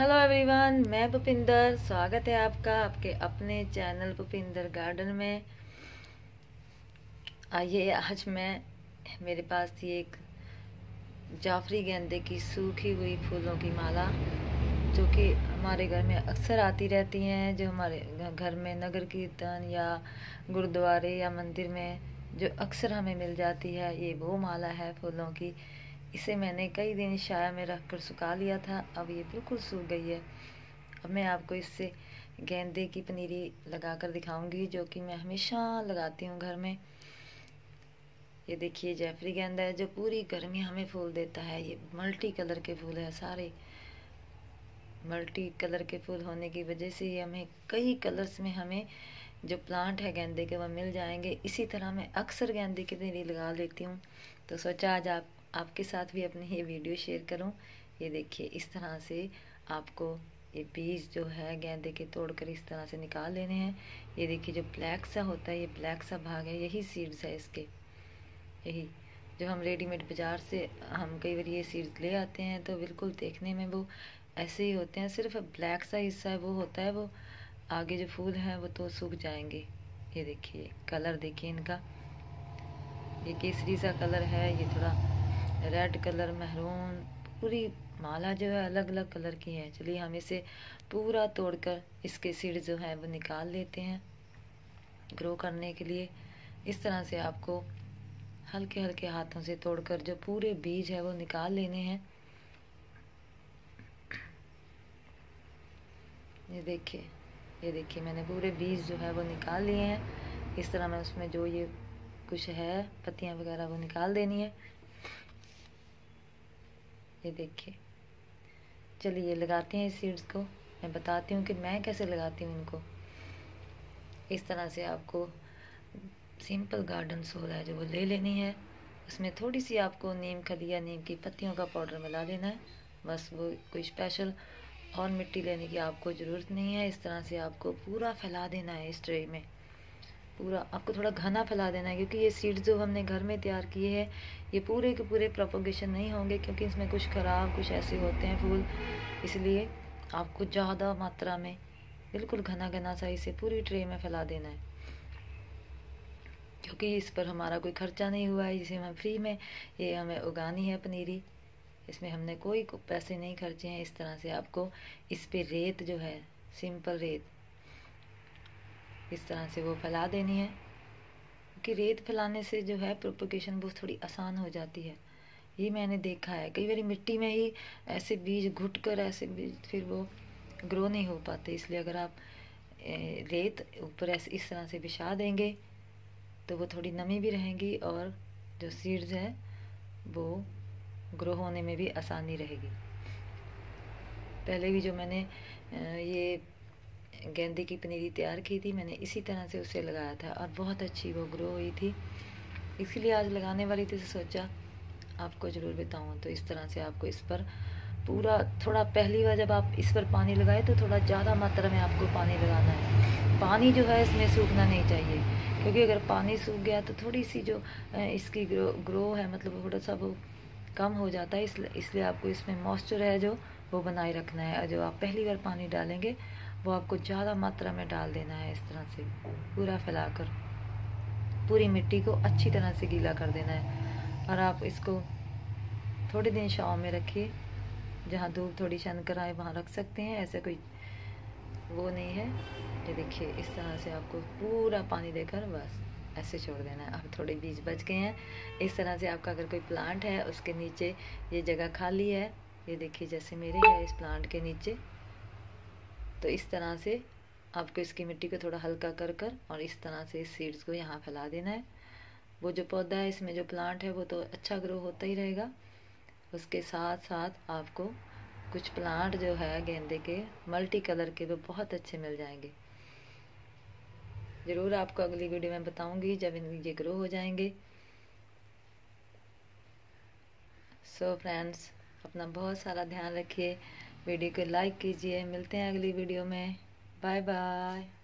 Hello everyone मैं भूपिंदर, स्वागत है आपका आपके अपने चैनल भूपिंदर गार्डन में। आइए, आज मैं, मेरे पास थी एक जाफरी गेंदे की सूखी हुई फूलों की माला, जो कि हमारे घर में अक्सर आती रहती हैं, जो हमारे घर में नगर कीर्तन या गुरुद्वारे या मंदिर में जो अक्सर हमें मिल जाती है, ये वो माला है फूलों की। इसे मैंने कई दिन शाया में रख कर सुखा लिया था, अब ये बिल्कुल सूख गई है। अब मैं आपको इससे गेंदे की पनीरी लगा कर दिखाऊँगी, जो कि मैं हमेशा लगाती हूँ घर में। ये देखिए, जैफरी गेंदा है, जो पूरी गर्मी हमें फूल देता है। ये मल्टी कलर के फूल है, सारे मल्टी कलर के फूल होने की वजह से ये हमें, कई कलर्स में हमें जो प्लांट है गेंदे के वह मिल जाएँगे। इसी तरह मैं अक्सर गेंदे की पनीरी लगा लेती हूँ। तो सोचा आज आप आपके साथ भी अपनी ये वीडियो शेयर करूँ। ये देखिए, इस तरह से आपको ये बीज जो है, गेंदे के तोड़कर इस तरह से निकाल लेने हैं। ये देखिए, जो ब्लैक सा होता है, ये ब्लैक सा भाग है, यही सीड्स है इसके। यही जो हम रेडीमेड बाज़ार से हम कई बार ये सीड्स ले आते हैं तो बिल्कुल देखने में वो ऐसे ही होते हैं, सिर्फ़ ब्लैक सा हिस्सा है, वो होता है, वो आगे जो फूल हैं, वो तो सूख जाएँगे। ये देखिए, कलर देखिए इनका। ये केसरी सा कलर है, ये थोड़ा रेड कलर महरून पूरी माला जो है अलग अलग कलर की है। चलिए हम इसे पूरा तोड़कर इसके सीड जो है वो निकाल लेते हैं ग्रो करने के लिए। इस तरह से आपको हल्के हल्के हाथों से तोड़कर जो पूरे बीज है वो निकाल लेने हैं। ये देखिए ये देखिए, मैंने पूरे बीज जो है वो निकाल लिए हैं। इस तरह मैं उसमें जो ये कुछ है, पत्तियाँ वगैरह वो निकाल देनी है। ये देखिए। चलिए लगाते हैं इस सीड्स को। मैं बताती हूँ कि मैं कैसे लगाती हूँ इनको। इस तरह से आपको सिंपल गार्डन सोल है जो वो ले लेनी है। उसमें थोड़ी सी आपको नीम खली या नीम की पत्तियों का पाउडर मिला लेना है। बस वो कोई स्पेशल और मिट्टी लेने की आपको ज़रूरत नहीं है। इस तरह से आपको पूरा फैला देना है इस ट्रे में। पूरा आपको थोड़ा घना फैला देना है, क्योंकि ये सीड्स जो हमने घर में तैयार किए हैं, ये पूरे के पूरे प्रोपोगेशन नहीं होंगे, क्योंकि इसमें कुछ ख़राब, कुछ ऐसे होते हैं फूल। इसलिए आपको ज़्यादा मात्रा में बिल्कुल घना घना सा इसे पूरी ट्रे में फैला देना है। क्योंकि इस पर हमारा कोई खर्चा नहीं हुआ है जिसे हमें फ्री में, ये हमें उगानी है पनीरी। इसमें हमने कोई पैसे नहीं खर्चे हैं, इस तरह से आपको इस पर रेत जो है सिंपल रेत इस तरह से वो फैला देनी है। कि रेत फैलाने से जो है प्रोपोगेशन बहुत थोड़ी आसान हो जाती है। ये मैंने देखा है। कई बार मिट्टी में ही ऐसे बीज घुट कर ऐसे बीज फिर वो ग्रो नहीं हो पाते। इसलिए अगर आप रेत ऊपर ऐसे इस तरह से बिछा देंगे तो वो थोड़ी नमी भी रहेगी और जो सीड्स है, वो ग्रो होने में भी आसानी रहेगी। पहले भी जो मैंने ये गेंदे की पनीरी तैयार की थी, मैंने इसी तरह से उसे लगाया था और बहुत अच्छी वो ग्रो हुई थी। इसलिए आज लगाने वाली थी तो सोचा आपको ज़रूर बताऊँ। तो इस तरह से आपको इस पर पूरा, थोड़ा पहली बार जब आप इस पर पानी लगाए तो थोड़ा ज़्यादा मात्रा में आपको पानी लगाना है। पानी जो है, इसमें सूखना नहीं चाहिए, क्योंकि अगर पानी सूख गया तो थोड़ी सी जो इसकी ग्रो ग्रो है मतलब थोड़ा सा वो कम हो जाता है, इसलिए इसलिए आपको इसमें मॉइस्चर है जो, वो बनाए रखना है। और जो आप पहली बार पानी डालेंगे वो आपको ज़्यादा मात्रा में डाल देना है इस तरह से। पूरा फैलाकर। पूरी मिट्टी को अच्छी तरह से गीला कर देना है। और आप इसको थोड़े दिन शाव में रखिए। जहाँ धूप थोड़ी शन कर आए, वहाँ रख सकते हैं। ऐसे कोई वो नहीं है। ये देखिए, इस तरह से आपको पूरा पानी देकर बस ऐसे छोड़ देना है। अब थोड़े बीज बच गए हैं। इस तरह से आपका अगर कोई प्लांट है, उसके नीचे ये जगह खाली है। ये देखिए, जैसे मेरे है इस प्लांट के नीचे। तो इस तरह से आपको इसकी मिट्टी को थोड़ा हल्का कर कर और इस तरह से इस सीड्स को यहाँ फैला देना है। वो जो पौधा है, इसमें जो प्लांट है, वो तो अच्छा ग्रो होता ही रहेगा। उसके साथ साथ आपको कुछ प्लांट जो है, गेंदे के मल्टी कलर के वो बहुत अच्छे मिल जाएँगे। ज़रूर आपको अगली वीडियो में बताऊँगी जब इन ये ग्रो हो जाएँगे। सो so फ्रेंड्स अपना बहुत सारा ध्यान रखिए। वीडियो को लाइक कीजिए। मिलते हैं अगली वीडियो में। Bye bye.